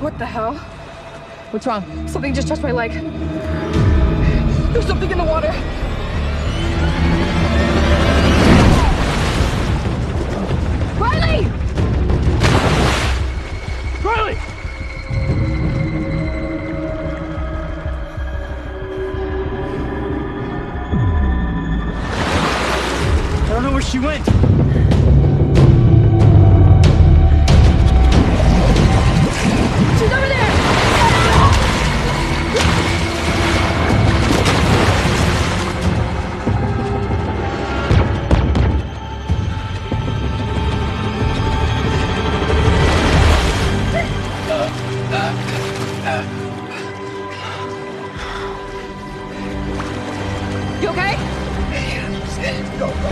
What the hell? What's wrong? Something just touched my leg. There's something in the water. Riley! Riley! I don't know where she went. You okay? Yeah, Go, go.